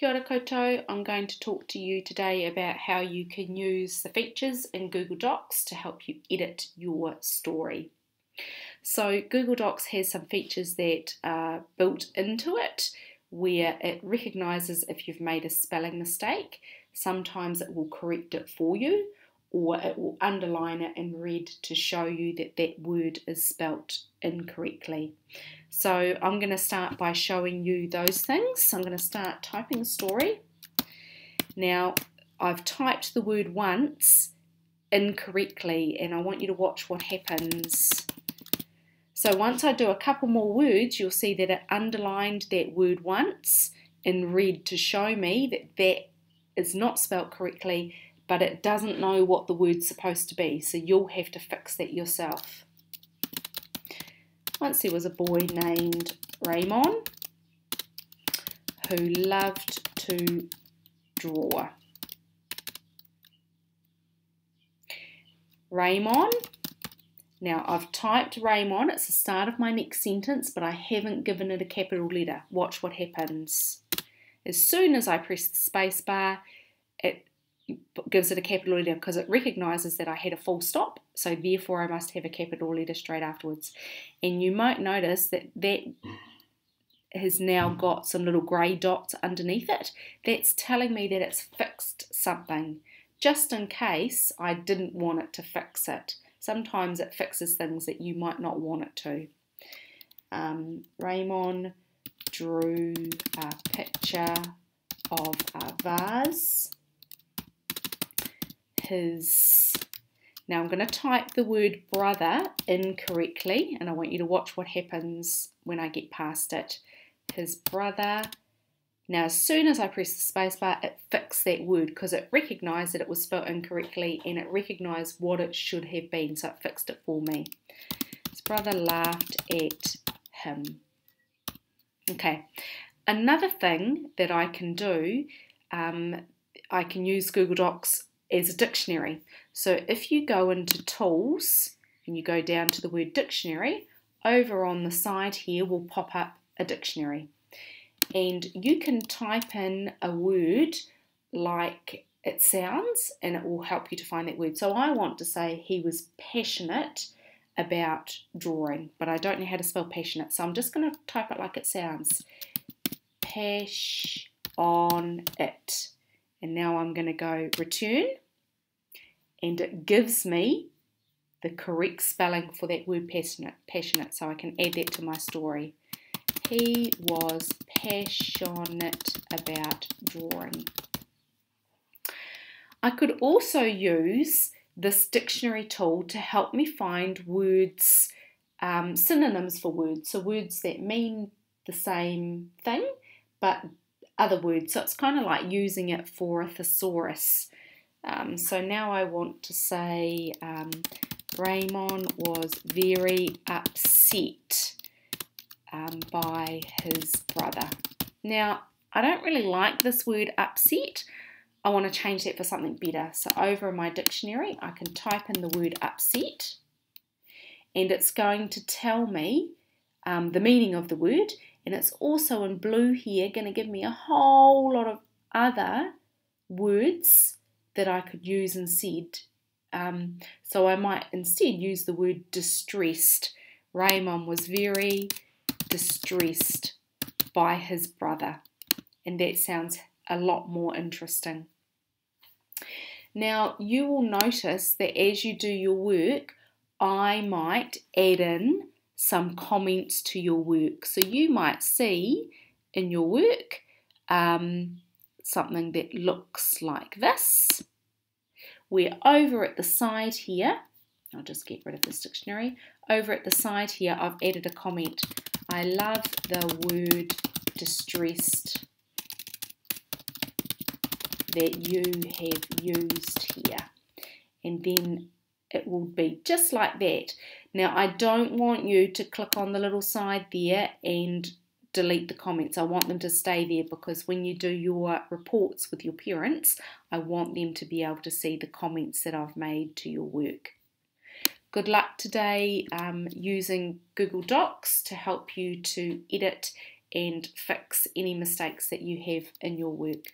Kia ora koutou. I'm going to talk to you today about how you can use the features in Google Docs to help you edit your story. So, Google Docs has some features that are built into it where it recognises if you've made a spelling mistake. Sometimes it will correct it for you, or it will underline it in red to show you that that word is spelt incorrectly. So I'm going to start by showing you those things. I'm going to start typing a story. Now I've typed the word once incorrectly and I want you to watch what happens. So once I do a couple more words, you'll see that it underlined that word once in red to show me that that is not spelt correctly but it doesn't know what the word's supposed to be, so you'll have to fix that yourself. Once there was a boy named Raymond who loved to draw. Raymond. Now I've typed Raymond, it's the start of my next sentence, but I haven't given it a capital letter. Watch what happens. As soon as I press the space bar, it gives it a capital letter because it recognises that I had a full stop, so therefore I must have a capital letter straight afterwards. And you might notice that that has now got some little grey dots underneath it. That's telling me that it's fixed something, just in case I didn't want it to fix it. Sometimes it fixes things that you might not want it to. Um, Raymond drew a picture of a vase his. Now I'm going to type the word brother incorrectly and I want you to watch what happens when I get past it. His brother. Now as soon as I press the spacebar it fixed that word because it recognised that it was spelled incorrectly and it recognised what it should have been so it fixed it for me. His brother laughed at him. Okay, another thing that I can do, um, I can use Google Docs as a dictionary. So if you go into tools and you go down to the word dictionary, over on the side here will pop up a dictionary. And you can type in a word like it sounds and it will help you to find that word. So I want to say he was passionate about drawing, but I don't know how to spell passionate. So I'm just going to type it like it sounds. Pash on it. And now I'm going to go return and it gives me the correct spelling for that word passionate, passionate so I can add that to my story. He was passionate about drawing. I could also use this dictionary tool to help me find words, um, synonyms for words, so words that mean the same thing but other words. So it's kind of like using it for a thesaurus. Um, so now I want to say um, Raymond was very upset um, by his brother. Now, I don't really like this word upset. I want to change that for something better. So over in my dictionary, I can type in the word upset and it's going to tell me um, the meaning of the word and it's also in blue here going to give me a whole lot of other words that I could use instead. Um, so I might instead use the word distressed. Raymond was very distressed by his brother, and that sounds a lot more interesting. Now, you will notice that as you do your work, I might add in some comments to your work. So you might see in your work um, something that looks like this. We're over at the side here, I'll just get rid of this dictionary. Over at the side here, I've added a comment. I love the word distressed that you have used here. And then it will be just like that. Now, I don't want you to click on the little side there and delete the comments. I want them to stay there because when you do your reports with your parents, I want them to be able to see the comments that I've made to your work. Good luck today um, using Google Docs to help you to edit and fix any mistakes that you have in your work.